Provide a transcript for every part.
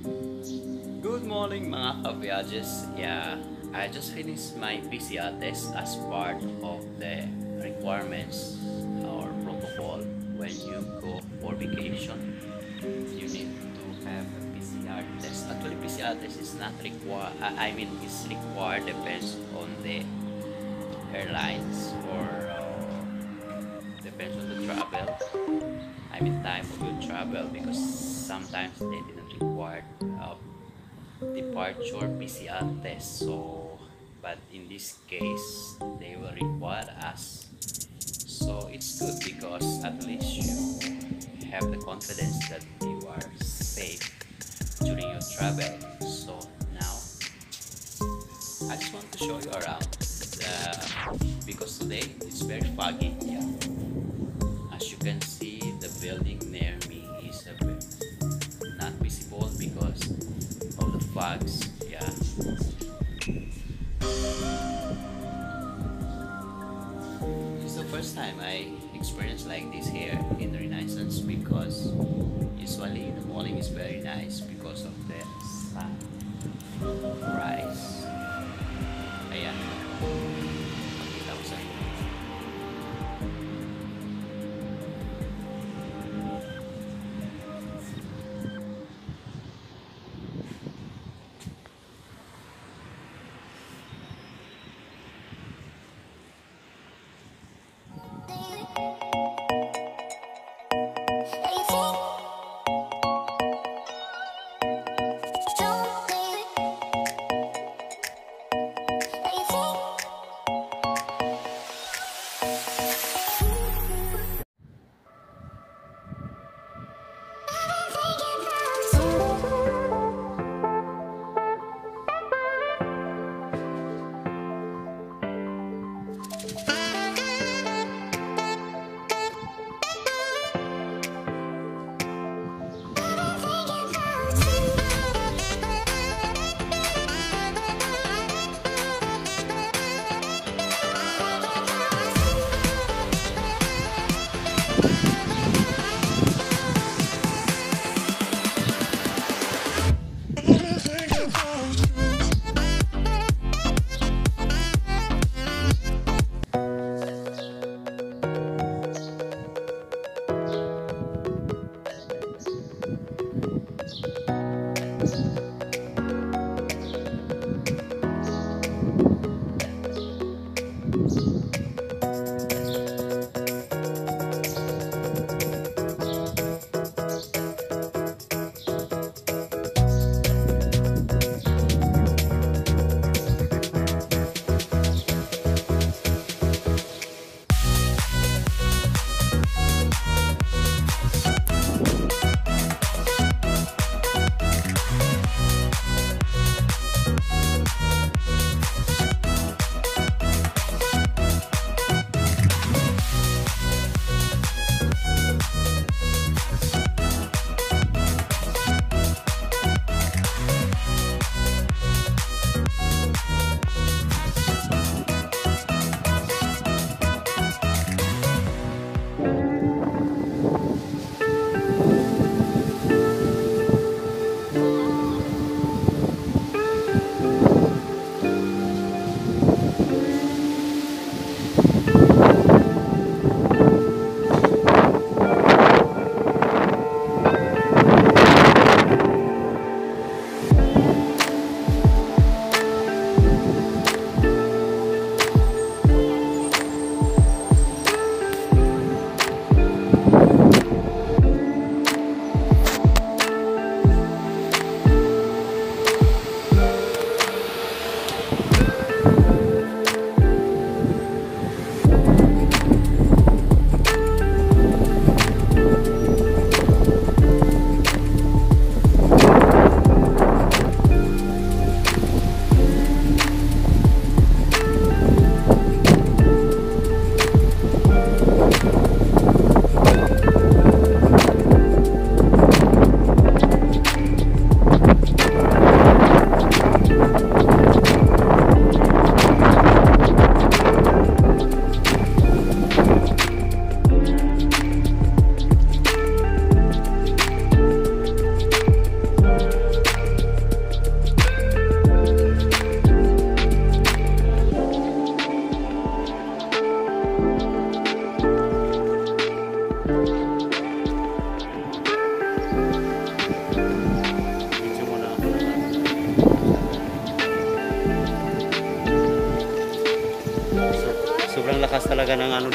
Good morning mga Kaviajes. Yeah, I just finished my PCR test as part of the requirements or protocol when you go for vacation. You need to have a PCR test. Actually, PCR test is not required. I mean, it's required depends on the airlines or uh, depends on the travel. I mean, time of your travel because sometimes they didn't require uh, departure PCR test. So, but in this case, they will require us. So it's good because at least you have the confidence that you are safe during your travel. So now, I just want to show you around uh, because today it's very foggy. Yeah. It's the first time I experience like this here in the Renaissance because usually in the morning is very nice because of the sun rise.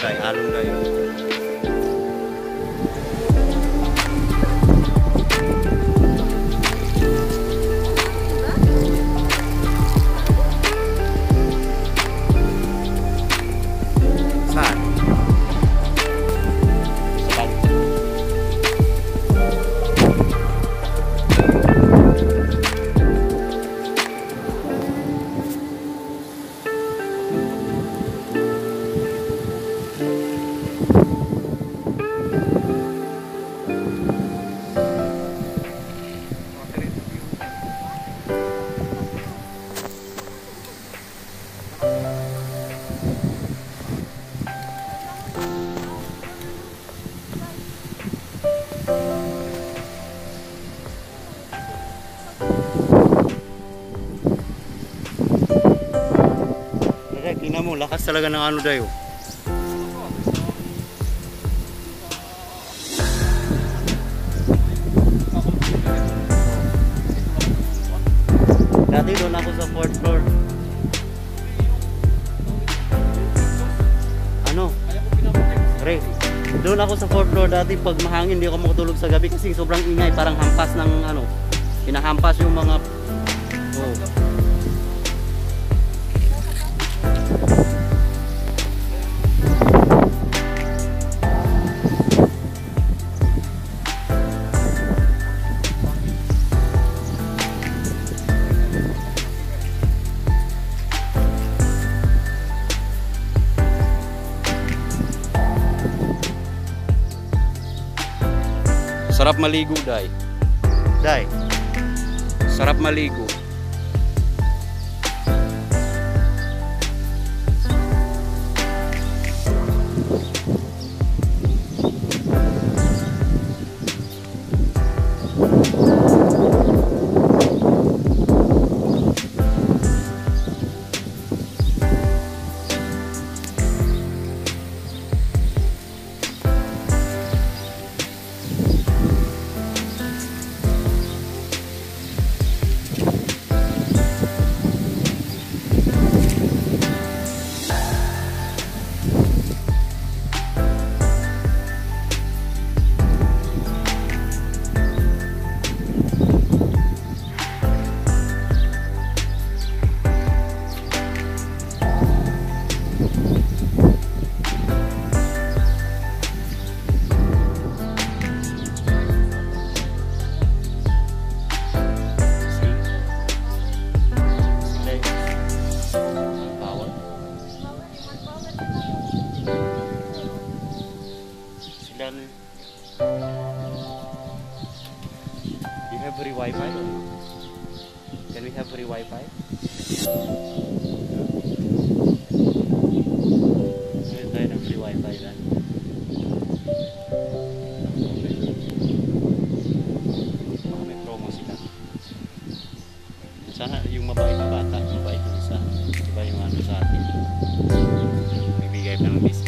あるんだよあるんだよ mo, lakas talaga ng ano dayo. Dati doon ako sa fourth floor. Ano? Re, doon ako sa fourth floor dati pag mahangin hindi ako makatulog sa gabi kasi sobrang ingay parang hampas ng ano, hinahampas yung mga oh. Sarap maligo, Day. Day. Sarap maligo. Bawal. Na. You have free Wi-Fi? Can we have free wifi? Wifi dyan. Baka may promo sila. Sana yung mabait na bata, mabait na isa. Diba yung ano sa atin? Bibigay pa ng business.